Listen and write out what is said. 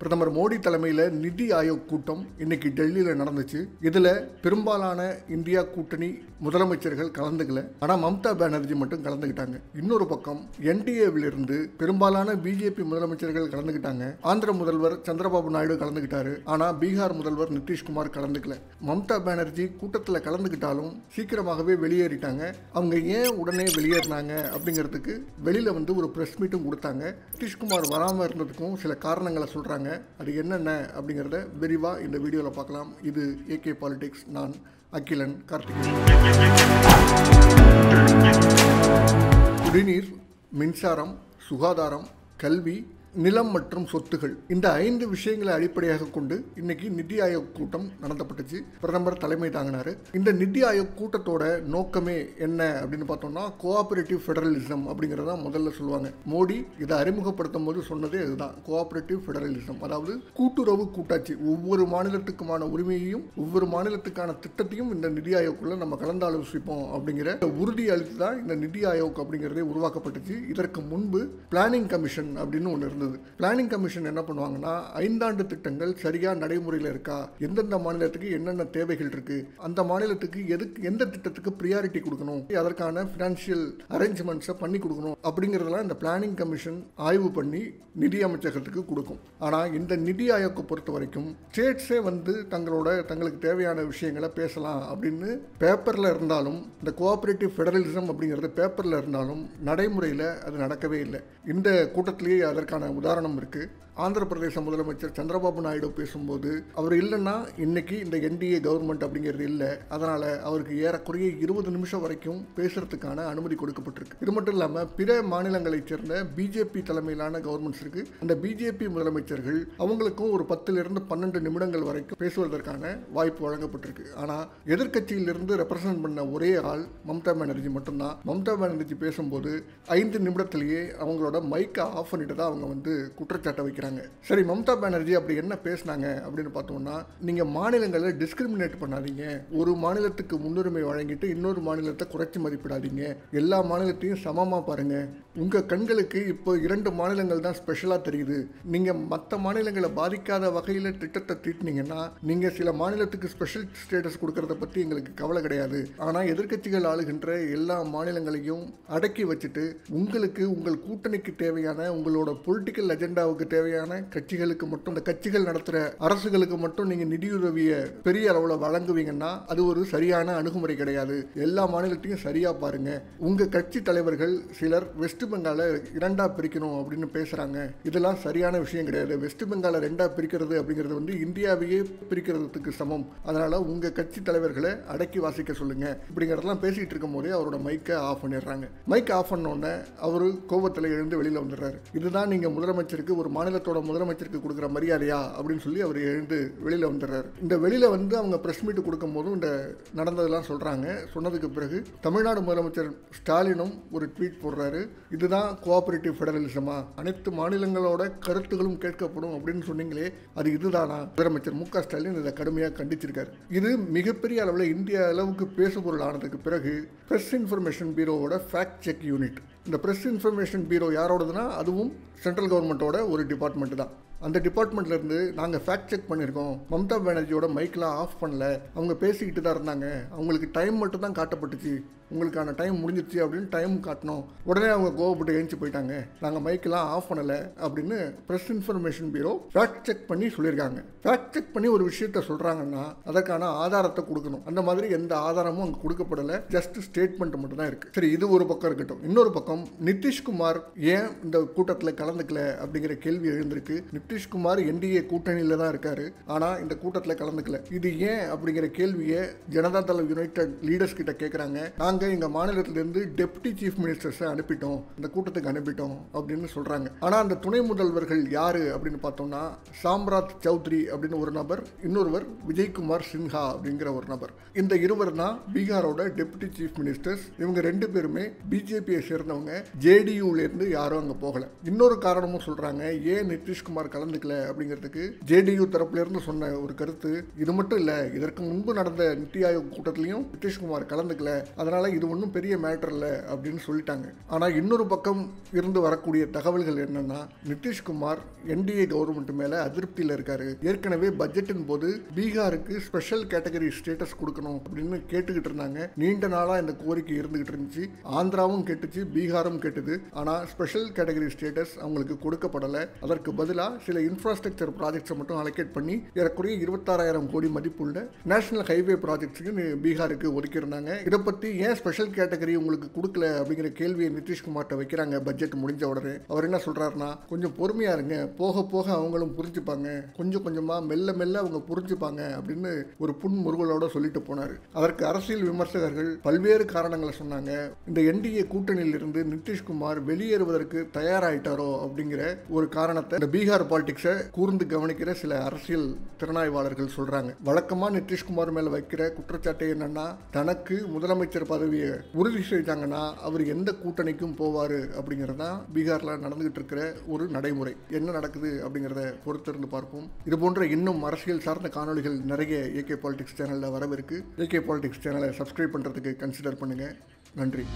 பிரதமர் மோடி தலைமையில் நிதி ஆயோக் கூட்டம் இன்னைக்கு டெல்லியில் நடந்துச்சு. இதில் பெரும்பாலான இந்தியா கூட்டணி முதலமைச்சர்கள் கலந்துக்கல. ஆனால் மம்தா பானர்ஜி மட்டும் கலந்துக்கிட்டாங்க. இன்னொரு பக்கம் என்டிஏவிலிருந்து பெரும்பாலான பிஜேபி முதலமைச்சர்கள் கலந்துக்கிட்டாங்க. ஆந்திர முதல்வர் சந்திரபாபு நாயுடு கலந்துக்கிட்டாரு. ஆனால் பீகார் முதல்வர் நிதிஷ்குமார் கலந்துக்கல. மம்தா பானர்ஜி கூட்டத்தில் கலந்துக்கிட்டாலும் சீக்கிரமாகவே வெளியேறிட்டாங்க. அவங்க ஏன் உடனே வெளியேறினாங்க அப்படிங்கிறதுக்கு வெளியில் வந்து ஒரு ப்ரெஸ் மீட்டும் கொடுத்தாங்க. நிதிஷ்குமார் வராமல் இருந்ததுக்கும் சில காரணங்களை சொல்கிறாங்க அது என்னென்ன அப்படிங்கிறத விரிவாக இந்த வீடியோவில் பார்க்கலாம். இது ஏகே பாலிடிக்ஸ் நான் அகிலன் கார்த்திக். குடிநீர் மின்சாரம் சுகாதாரம் கல்வி நிலம் மற்றும் சொத்துகள். இந்த ஐந்து விஷயங்களை அடிப்படையாக கொண்டு இன்னைக்கு நிதி ஆயோக் கூட்டம் நடத்தப்பட்டுச்சு. பிரதமர் தலைமை தாங்கினார். இந்த நிதி ஆயோக் கூட்டத்தோட நோக்கமே என்ன அப்படின்னு பார்த்தோம்னா கோஆபரேட்டிவ் ஃபெடரலிசம் அப்படிங்கிறத முதல்ல சொல்லுவாங்க. மோடி இதை அறிமுகப்படுத்தும் போது சொன்னதே இதுதான். கோஆபரேட்டிவ் ஃபெடரலிசம் அதாவது கூட்டுறவு கூட்டாட்சி. ஒவ்வொரு மாநிலத்துக்குமான உரிமையையும் ஒவ்வொரு மாநிலத்துக்கான திட்டத்தையும் இந்த நிதி ஆயோக்குள்ள நம்ம கலந்தாலோசிப்போம் அப்படிங்கிற உறுதி அளித்து தான் இந்த நிதி ஆயோக் அப்படிங்கிறதே உருவாக்கப்பட்டுச்சு. இதற்கு முன்பு பிளானிங் கமிஷன் அப்படின்னு ஒன்று இருந்தது. பிளானிங் கமிஷன் என்ன பண்ணுவாங்கன்னா ஐந்தாண்டு திட்டங்கள் சரியா நடைமுறையில் இருக்கா? எந்தெந்த மாநிலத்துக்கு என்னென்ன தேவைகள் இருக்கு? அந்த மாநிலத்துக்கு எதுக்கு எந்த திட்டத்துக்கு ப்ரியாரிட்டி கொடுக்கணும்? அதற்கான ஃபினான்ஷியல் அரேஞ்ச்மெண்ட்ஸை பண்ணி கொடுக்கணும். அப்படிங்கிறதெல்லாம் இந்த பிளானிங் கமிஷன் ஆய்வு பண்ணி நிதி அமைச்சகத்துக்கு கொடுக்கும். ஆனால் இந்த நிதி ஆயோக்கை பொறுத்த வரைக்கும் ஸ்டேட்ஸே வந்து தங்களோட தங்களுக்கு தேவையான விஷயங்களை பேசலாம் அப்படின்னு பேப்பரில் இருந்தாலும் இந்த கோஆபரேட்டிவ் ஃபெடரலிசம் அப்படிங்கிறது பேப்பரில் இருந்தாலும் நடைமுறையில் அது நடக்கவே இல்லை. இந்த கூட்டத்திலேயே அதற்கான உதாரணம் இருக்குது ஆந்திர பிரதேச முதலமைச்சர் சந்திரபாபு நாயுடு பேசும்போது அவர் இல்லைன்னா இன்னைக்கு இந்த என்டிஏ கவர்மெண்ட் அப்படிங்கிறது இல்லை. அதனால் அவருக்கு ஏறக்குறைய இருபது நிமிஷம் வரைக்கும் பேசுறதுக்கான அனுமதி கொடுக்கப்பட்டிருக்கு. இது மட்டும் இல்லாமல் பிற மாநிலங்களைச் சேர்ந்த பிஜேபி தலைமையிலான கவர்மெண்ட்ஸ் இருக்கு. அந்த பிஜேபி முதலமைச்சர்கள் அவங்களுக்கும் ஒரு பத்திலிருந்து பன்னெண்டு நிமிடங்கள் வரைக்கும் பேசுவதற்கான வாய்ப்பு வழங்கப்பட்டிருக்கு. ஆனால் எதிர்க்கட்சியிலிருந்து ரெப்ரசன்ட் பண்ண ஒரே ஆள் மம்தா பானர்ஜி மட்டும்தான். மம்தா பானர்ஜி பேசும்போது ஐந்து நிமிடத்திலேயே அவங்களோட மைக்கை ஆஃப் பண்ணிட்டு தான் அவங்க வந்து குற்றச்சாட்டை வைக்கிறாங்க. சரி மம்தா பானர்ஜி அப்படி என்ன பேசினாங்க அப்படின்னு பார்த்தோம்னா நீங்க மாநிலங்களை டிஸ்கிரிமினேட் பண்ணாதீங்க. ஒரு மாநிலத்துக்கு முன்னுரிமை வழங்கிட்டு இன்னொரு மாநிலத்தை குறைச்சி மதிப்பிடாதீங்க. எல்லா மாநிலத்தையும் சமமா பாருங்க. உங்கள் கண்களுக்கு இப்போ இரண்டு மாநிலங்கள் தான் ஸ்பெஷலாக தெரியுது. நீங்கள் மற்ற மாநிலங்களை பாதிக்காத வகையில் திட்டத்தை தீட்டினீங்கன்னா நீங்கள் சில மாநிலத்துக்கு ஸ்பெஷல் ஸ்டேட்டஸ் கொடுக்கறத பற்றி எங்களுக்கு கவலை கிடையாது. ஆனால் எதிர்க்கட்சிகள் ஆளுகின்ற எல்லா மாநிலங்களையும் அடக்கி வச்சுட்டு உங்களுக்கு உங்கள் கூட்டணிக்கு தேவையான உங்களோட பொலிட்டிக்கல் அஜெண்டாவுக்கு தேவையான கட்சிகளுக்கு மட்டும் இந்த கட்சிகள் நடத்துகிற அரசுகளுக்கு மட்டும் நீங்கள் நிதியுதவியை பெரிய அளவில் வழங்குவீங்கன்னா அது ஒரு சரியான அணுகுமுறை கிடையாது. எல்லா மாநிலத்தையும் சரியாக பாருங்க. உங்கள் கட்சி தலைவர்கள் சிலர் வெஸ்ட் பெங்காலை இரண்டாக பிரிக்கணும் அப்படின்னு பேசுகிறாங்க இதெல்லாம் சரியான விஷயம் கிடையாது. வெஸ்ட் பெங்காலை ரெண்டாக பிரிக்கிறது அப்படிங்கிறது வந்து இந்தியாவையே பிரிக்கிறதுக்கு சமம். அதனால் உங்கள் கட்சி தலைவர்களை அடக்கி வாசிக்க சொல்லுங்க. இப்படிங்கிறதெல்லாம் பேசிகிட்டு இருக்கும் போதே அவரோட மைக்கை ஆஃப் பண்ணிடுறாங்க. மைக் ஆஃப் பண்ண உடனே அவர் கோபத்தில் எழுந்து வெளியில் வந்துடுறாரு. இதுதான் நீங்கள் முதலமைச்சருக்கு ஒரு மாநிலத்தோட முதலமைச்சருக்கு கொடுக்குற மரியாதையா அப்படின்னு சொல்லி அவர் எழுந்து வெளியில் வந்துடுறாரு. இந்த வெளியில் வந்து அவங்க ப்ரெஸ் மீட் கொடுக்கும் போதும் இந்த நடந்ததெல்லாம் சொல்கிறாங்க சொன்னதுக்கு பிறகு தமிழ்நாடு முதலமைச்சர் ஸ்டாலினும் ஒரு ட்வீட் போடுறாரு. இதுதான் கோஆபரேட்டிவ் ஃபெடரலிசமா அனைத்து மாநிலங்களோட கருத்துகளும் கேட்கப்படும் அப்படின்னு சொன்னீங்களே அது இதுதானா? முதலமைச்சர் மு க ஸ்டாலின் இதை கடுமையாக கண்டிச்சிருக்காரு. இது மிகப்பெரிய அளவில் இந்திய அளவுக்கு பேசுபொருள் ஆனதுக்கு பிறகு ப்ரெஸ் இன்ஃபர்மேஷன் பியூரோவோட ஃபேக்ட் செக் யூனிட் இந்த ப்ரெஸ் இன்ஃபர்மேஷன் பீரோ யாரோடதுன்னா அதுவும் சென்ட்ரல் கவர்மெண்ட்டோட ஒரு டிபார்ட்மெண்ட் தான். அந்த டிபார்ட்மெண்ட்லேருந்து நாங்கள் ஃபேக்ட் செக் பண்ணியிருக்கோம். மம்தா பானர்ஜியோட மைக்கெலாம் ஆஃப் பண்ணல. அவங்க பேசிக்கிட்டு தான் இருந்தாங்க. அவங்களுக்கு டைம் மட்டும் தான் காட்டப்பட்டுச்சு. உங்களுக்கான டைம் முடிஞ்சிருச்சு அப்படின்னு டைம் காட்டினோம். உடனே அவங்க கோவப்பட்டு எழுந்து போயிட்டாங்க. நாங்கள் மைக்கெல்லாம் ஆஃப் பண்ணலை அப்படின்னு press information bureau fact check பண்ணி சொல்லியிருக்காங்க. ஃபேக்ட் செக் பண்ணி ஒரு விஷயத்த சொல்கிறாங்கன்னா அதற்கான ஆதாரத்தை கொடுக்கணும். அந்த மாதிரி எந்த ஆதாரமும் அங்கே கொடுக்கப்படலை. ஜஸ்ட் ஸ்டேட்மெண்ட் மட்டும் தான் இருக்குது சரி இது ஒரு பக்கம் இருக்கட்டும். இன்னொரு பக்கம் நிதிஷ்குமார் ஏன் இந்த கூட்டத்தில் கலந்துக்கல அப்படிங்கிற கேள்வி எழுந்திருக்கு. நிதிஷ்குமார் என்டிஏ கூட்டணியில் தான் இருக்காரு. ஆனால் இந்த கூட்டத்தில் கலந்துக்கல. இது ஏன் அப்படிங்கிற கேள்வியை ஜனதா தள யுனைடெட் லீடர்ஸ் கிட்ட கேட்குறாங்க நாங்கள் எங்கள் மாநிலத்திலேருந்து டெப்டி சீஃப் மினிஸ்டர்ஸை அனுப்பிட்டோம். இந்த கூட்டத்துக்கு அனுப்பிட்டோம் அப்படின்னு சொல்கிறாங்க ஆனால் அந்த துணை முதல்வர்கள் யார் அப்படின்னு பார்த்தோம்னா சாம்ராத் சௌத்ரி அப்படின்னு ஒரு நபர் இன்னொருவர் விஜய்குமார் சின்ஹா அப்படிங்கிற ஒரு நபர். இந்த இருவர் தான் பீகாரோட டெப்டி சீஃப் மினிஸ்டர்ஸ். இவங்க ரெண்டு பேருமே பிஜேபியை சேர்ந்தவங்க. ஜேடியூலேருந்து யாரும் அங்கே போகலை. இன்னொரு காரணமும் சொல்கிறாங்க ஏன் நிதிஷ்குமார் கலந்துக்கல அப்படிங்கிறதுக்கு ஜேடியு தரப்புலேருந்து சொன்ன ஒரு கருத்து. இது மட்டும் இல்லை இதற்கு முன்பு நடந்த நித்தி ஆயோக் கூட்டத்திலையும் நிதிஷ்குமார் கலந்துக்கல. அதனால் இது ஒன்றும் பெரிய மேட்டர் இல்லை அப்படின்னு சொல்லிட்டாங்க. ஆனால் இன்னொரு பக்கம் இருந்து வரக்கூடிய தகவல்கள் என்னன்னா நிதிஷ்குமார் என்டிஏ கவர்மெண்ட் மேலே அதிருப்தியில் இருக்காரு. ஏற்கனவே பட்ஜெட்டின் போது பீகாருக்கு ஸ்பெஷல் கேட்டகரி ஸ்டேட்டஸ் கொடுக்கணும் அப்படின்னு கேட்டுக்கிட்டு இருந்தாங்க. நீண்ட நாளாக இந்த கோரிக்கை இருந்துகிட்டு இருந்துச்சு. ஆந்திராவும் கேட்டுச்சு பீகாரும் கேட்டுது. ஆனால் ஸ்பெஷல் கேட்டகரி ஸ்டேட்டஸ் அவங்களுக்கு கொடுக்கப்படலை. அதற்கு பதிலாக சில இன்ஃப்ராஸ்ட்ரக்சர் ப்ராஜெக்ட்ஸை மட்டும் அலோகேட் பண்ணி ஏறக்குறைய இருபத்தாறாயிரம் கோடி மதிப்புள்ள நேஷனல் ஹைவே ப்ராஜெக்ட்ஸுக்கு பீகாருக்கு ஒதுக்கியிருந்தாங்க. இதை பற்றி ஏன் ஸ்பெஷல் கேட்டகரி உங்களுக்கு கொடுக்கல அப்படிங்கிற கேள்வியை நிதிஷ்குமார்ட்ட வைக்கிறாங்க பட்ஜெட் முடிஞ்ச உடனே. அவர் என்ன சொல்கிறாருன்னா கொஞ்சம் பொறுமையாக இருங்க போக போக அவங்களும் புரிஞ்சுப்பாங்க கொஞ்சம் கொஞ்சமாக மெல்ல மெல்ல அவங்க புரிஞ்சுப்பாங்க அப்படின்னு ஒரு புன்முறுவலோட சொல்லிட்டு போனார். அதற்கு அரசியல் விமர்சகர்கள் பல்வேறு காரணங்களை சொன்னாங்க. இந்த என்டிஏ கூட்டணியில் இருந்து நிதிஷ்குமார் வெளியேறுவதற்கு தயாராயிட்டாரோ அப்படிங்கிற ஒரு காரணத்தை இந்த பீகார் பாலிடிக்ஸை கூர்ந்து கவனிக்கிற சில அரசியல் திறனாய்வாளர்கள் சொல்றாங்க. வழக்கமா நிதிஷ்குமார் மேல வைக்கிற குற்றச்சாட்டு என்னன்னா தனக்கு முதலமைச்சர் பதவியை உறுதி செய்தாங்கன்னா அவர் எந்த கூட்டணிக்கும் போவார் அப்படிங்கிறது தான் பீகாரில் நடந்துகிட்டு இருக்கிற ஒரு நடைமுறை. என்ன நடக்குது அப்படிங்கிறத பொறுத்திருந்து பார்ப்போம். இது போன்ற இன்னும் அரசியல் சார்ந்த காணொளிகள் நிறைய ஏகே பாலிடிக்ஸ் சேனலில் வரவிருக்கு. ஏகே பாலிடிக்ஸ் சேனலை சப்ஸ்கிரைப் பண்ணுறதுக்கு கன்சிடர் பண்ணுங்கள் நன்றி.